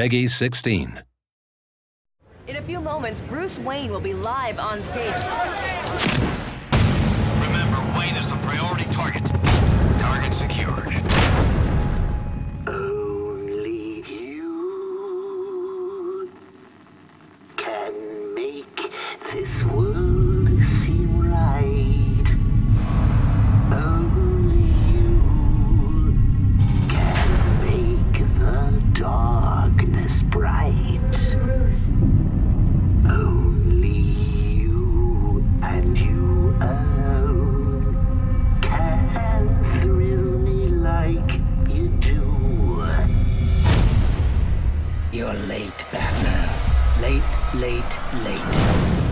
Peggy 16. In a few moments, Bruce Wayne will be live on stage. Remember, Wayne is the priority target. Target secured. Only you can make this world You're late, Batman. Late, late, late.